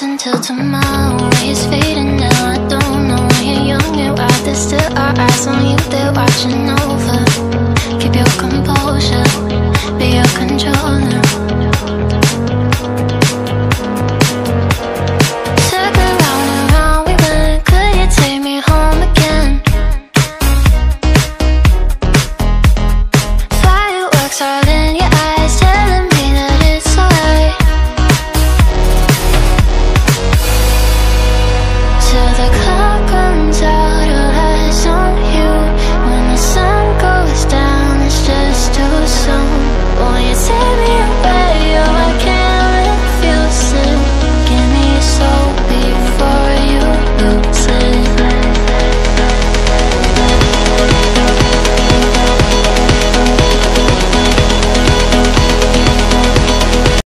until tomorrow. It's fading now. I don't know why you're young and why there's still our eyes on you. They're watching over